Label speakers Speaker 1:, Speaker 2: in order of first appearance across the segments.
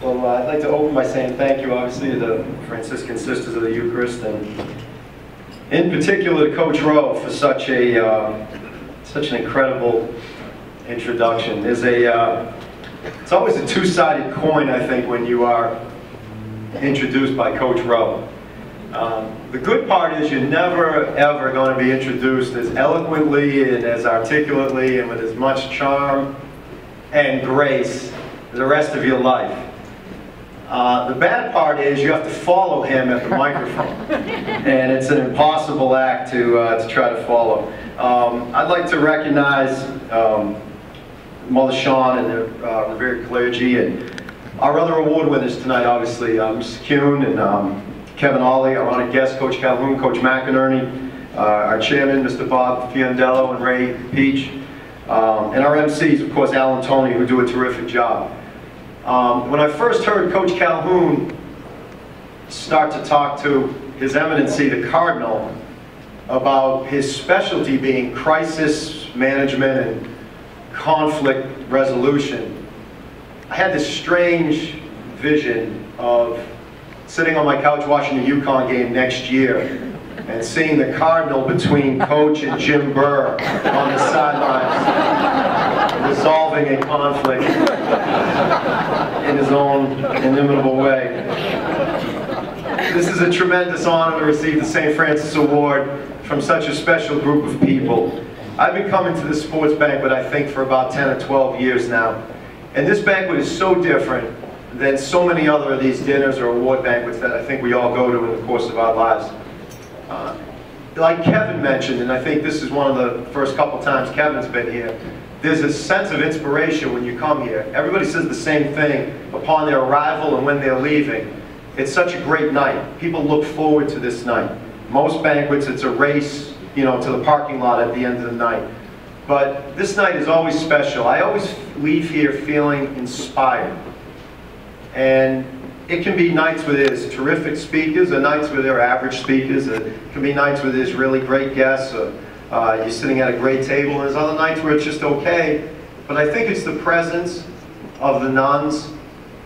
Speaker 1: Well, uh, I'd like to open by saying thank you, obviously, to the Franciscan Sisters of the Eucharist, and in particular to Coach Rowe for such a uh, such an incredible introduction. There's a uh, it's always a two-sided coin, I think, when you are introduced by Coach Rowe. Um, the good part is you're never ever going to be introduced as eloquently and as articulately and with as much charm and grace the rest of your life. Uh, the bad part is you have to follow him at the microphone. and it's an impossible act to, uh, to try to follow. Um, I'd like to recognize um, Mother Shaun and the uh, revered clergy and our other award winners tonight, obviously, Mrs. Kuhn and um, Kevin Ollie, our honored guest, Coach Calhoun, Coach McInerney, uh, our chairman, Mr. Bob Fiondella and Ray Peach, um, and our MCs, of course, Alan Tony, who do a terrific job. Um, when I first heard Coach Calhoun start to talk to His Eminency, the Cardinal, about his specialty being crisis management and conflict resolution, I had this strange vision of sitting on my couch watching the UConn game next year and seeing the Cardinal between Coach and Jim Burr on the sidelines, resolving a conflict in his own inimitable way. This is a tremendous honor to receive the St. Francis Award from such a special group of people. I've been coming to this sports banquet, I think, for about 10 or 12 years now. And this banquet is so different than so many other of these dinners or award banquets that I think we all go to in the course of our lives. Uh, like Kevin mentioned, and I think this is one of the first couple times Kevin's been here, there's a sense of inspiration when you come here. Everybody says the same thing upon their arrival and when they're leaving. It's such a great night. People look forward to this night. Most banquets, it's a race, you know, to the parking lot at the end of the night. But this night is always special. I always leave here feeling inspired. And it can be nights where there's terrific speakers, or nights where there are average speakers. It can be nights where there's really great guests, or uh, you're sitting at a great table. And there's other nights where it's just okay. But I think it's the presence of the nuns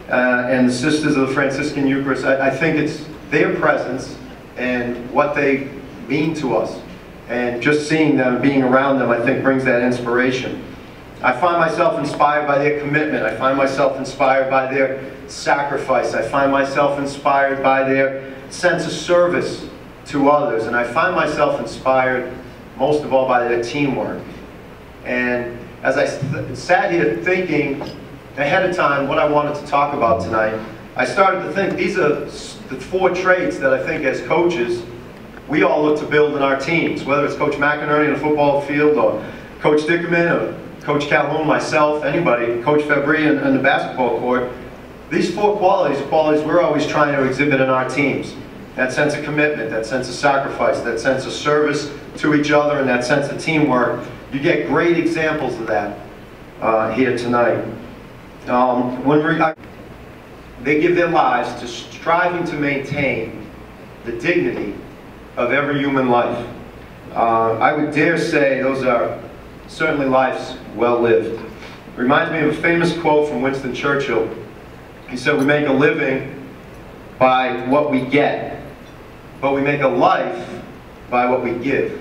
Speaker 1: uh, and the sisters of the Franciscan Eucharist. I, I think it's their presence and what they mean to us. And just seeing them, being around them, I think brings that inspiration. I find myself inspired by their commitment. I find myself inspired by their sacrifice. I find myself inspired by their sense of service to others. And I find myself inspired most of all by their teamwork. And as I sat here thinking ahead of time what I wanted to talk about tonight, I started to think these are the four traits that I think as coaches we all look to build in our teams, whether it's Coach McInerney in the football field or Coach Dickenman or Coach Calhoun, myself, anybody, Coach Fabry and, in the basketball court. These four qualities qualities we're always trying to exhibit in our teams. That sense of commitment, that sense of sacrifice, that sense of service to each other, and that sense of teamwork. You get great examples of that uh, here tonight. Um, when we, they give their lives to striving to maintain the dignity of every human life. Uh, I would dare say those are certainly lives well lived. It reminds me of a famous quote from Winston Churchill he said, we make a living by what we get, but we make a life by what we give.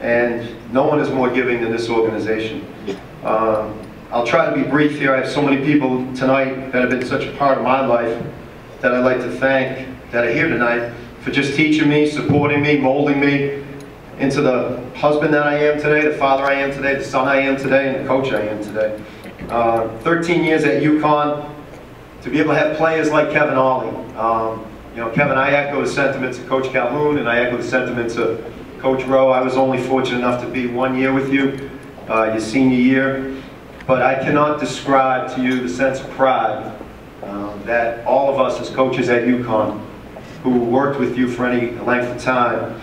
Speaker 1: And no one is more giving than this organization. Um, I'll try to be brief here. I have so many people tonight that have been such a part of my life that I'd like to thank that are here tonight for just teaching me, supporting me, molding me into the husband that I am today, the father I am today, the son I am today, and the coach I am today. Uh, 13 years at UConn, to be able to have players like Kevin Ollie. Um, you know, Kevin, I echo the sentiments of Coach Calhoun, and I echo the sentiments of Coach Rowe. I was only fortunate enough to be one year with you, uh, your senior year, but I cannot describe to you the sense of pride um, that all of us as coaches at UConn, who worked with you for any length of time,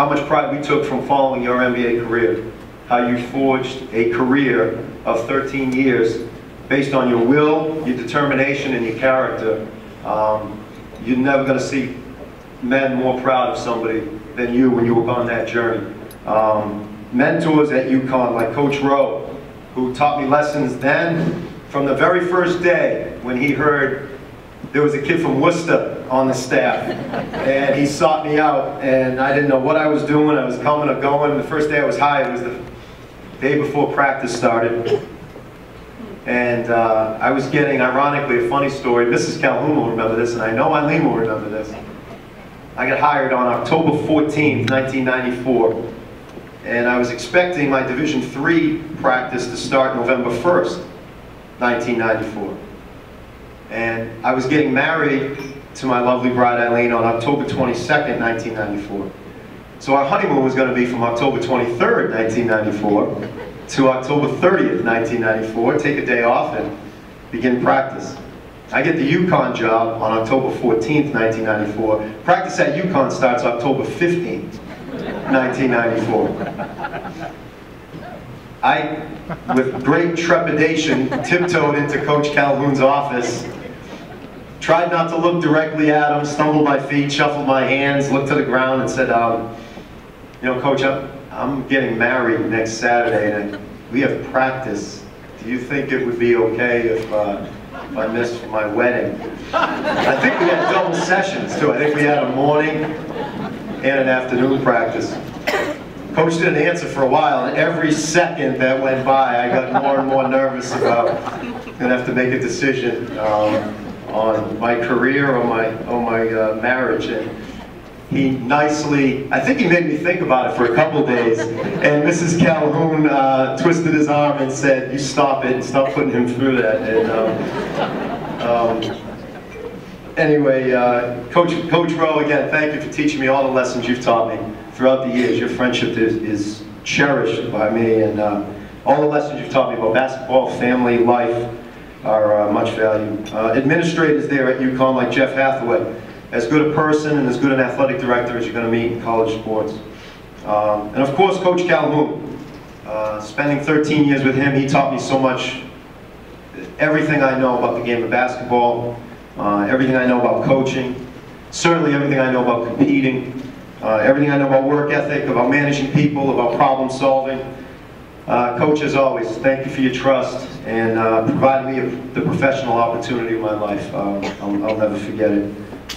Speaker 1: how much pride we took from following your NBA career, how you forged a career of 13 years based on your will, your determination, and your character, um, you're never going to see men more proud of somebody than you when you were on that journey. Um, mentors at UConn, like Coach Rowe, who taught me lessons then from the very first day when he heard there was a kid from Worcester on the staff. And he sought me out, and I didn't know what I was doing. I was coming or going. The first day I was hired was the day before practice started. And uh, I was getting, ironically, a funny story. Mrs. Calhoun will remember this, and I know Eileen will remember this. I got hired on October 14th, 1994. And I was expecting my Division III practice to start November 1st, 1994. And I was getting married to my lovely bride Eileen on October 22nd, 1994. So our honeymoon was going to be from October 23rd, 1994 to October 30th, 1994, take a day off and begin practice. I get the UConn job on October 14th, 1994. Practice at UConn starts October 15th, 1994. I, with great trepidation, tiptoed into Coach Calhoun's office, tried not to look directly at him, stumbled my feet, shuffled my hands, looked to the ground and said, um, you know, Coach, I'm, I'm getting married next Saturday and we have practice. Do you think it would be okay if, uh, if I missed my wedding? I think we had double sessions too. I think we had a morning and an afternoon practice. Coach didn't answer for a while, and every second that went by, I got more and more nervous about gonna have to make a decision um, on my career or my or my uh, marriage. And he nicely, I think he made me think about it for a couple days. And Mrs. Calhoun uh, twisted his arm and said, "You stop it! Stop putting him through that." And, um, um, anyway, uh, Coach, Coach Rowe, again, thank you for teaching me all the lessons you've taught me throughout the years. Your friendship is, is cherished by me, and uh, all the lessons you've taught me about basketball, family, life are uh, much valued. Uh, administrators there at UConn, like Jeff Hathaway, as good a person and as good an athletic director as you're going to meet in college sports. Um, and of course, Coach Calhoun. Uh, spending 13 years with him, he taught me so much, everything I know about the game of basketball, uh, everything I know about coaching, certainly everything I know about competing, uh, everything I know about work ethic, about managing people, about problem solving. Uh, Coach, as always, thank you for your trust and uh, providing me the professional opportunity of my life. Um, I'll, I'll, never forget it.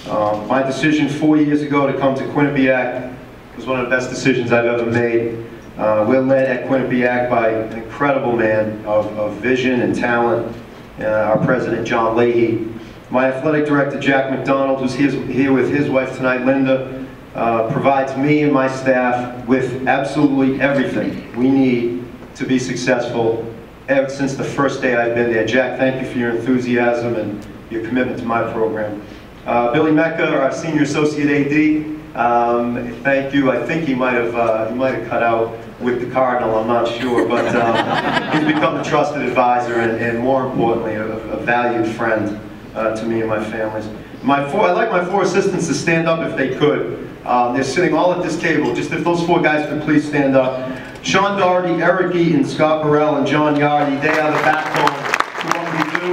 Speaker 1: Um, my decision four years ago to come to Quinnipiac was one of the best decisions I've ever made. Uh, we're led at Quinnipiac by an incredible man of, of vision and talent, uh, our president, John Lahey. My athletic director, Jack McDonald, who's here, here with his wife tonight, Linda, uh, provides me and my staff with absolutely everything we need to be successful ever since the first day I've been there. Jack, thank you for your enthusiasm and your commitment to my program. Uh, Billy Mecca, our senior associate AD, um, thank you. I think he might have uh, he might have cut out with the Cardinal. I'm not sure, but um, he's become a trusted advisor and, and more importantly, a, a valued friend uh, to me and my families. My four, I'd like my four assistants to stand up if they could. Um, they're sitting all at this table. Just if those four guys could please stand up. Sean Doherty, Eric Eaton, Scott Burrell, and John Yardy, they are the backbone to what we do.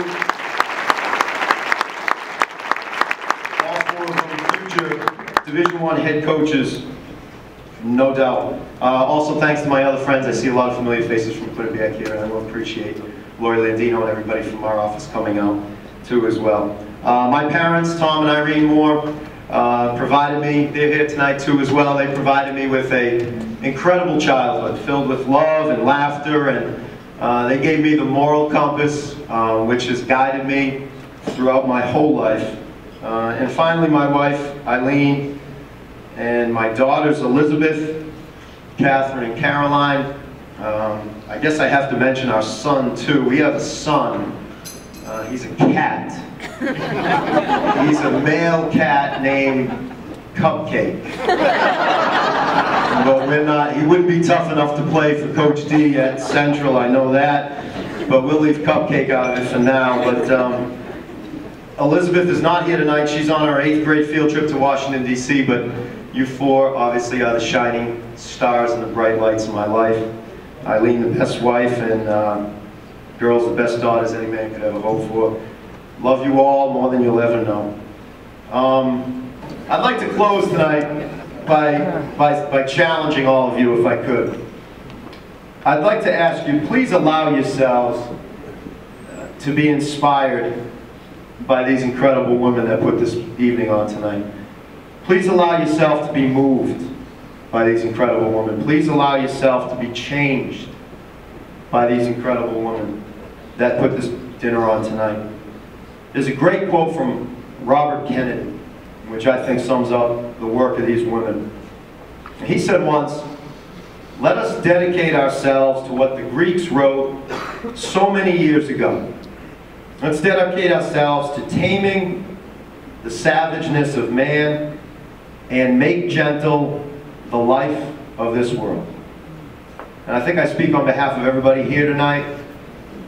Speaker 1: All four of them future Division One head coaches, no doubt. Uh, also, thanks to my other friends. I see a lot of familiar faces from Quinnipiac here, and I will appreciate Lori Landino and everybody from our office coming out, too, as well. Uh, my parents, Tom and Irene Moore, uh, provided me, they're here tonight too as well, they provided me with a incredible childhood filled with love and laughter and uh, they gave me the moral compass uh, which has guided me throughout my whole life. Uh, and finally my wife, Eileen, and my daughters, Elizabeth, Catherine, and Caroline. Um, I guess I have to mention our son too. We have a son. Uh, he's a cat. He's a male cat named Cupcake. but we're not, he wouldn't be tough enough to play for Coach D at Central, I know that. But we'll leave Cupcake out of it for now. But um, Elizabeth is not here tonight. She's on our eighth grade field trip to Washington, D.C. But you four obviously are the shining stars and the bright lights of my life. Eileen, the best wife, and uh, girls, the best daughters any man could ever hope for. Love you all more than you'll ever know. Um, I'd like to close tonight by, by, by challenging all of you if I could. I'd like to ask you, please allow yourselves to be inspired by these incredible women that put this evening on tonight. Please allow yourself to be moved by these incredible women. Please allow yourself to be changed by these incredible women that put this dinner on tonight. There's a great quote from Robert Kennedy, which I think sums up the work of these women. He said once, let us dedicate ourselves to what the Greeks wrote so many years ago. Let's dedicate ourselves to taming the savageness of man and make gentle the life of this world. And I think I speak on behalf of everybody here tonight.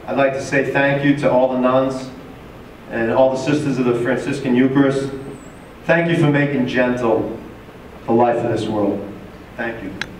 Speaker 1: I'd like to say thank you to all the nuns and all the sisters of the Franciscan Eucharist. Thank you for making gentle the life of this world. Thank you.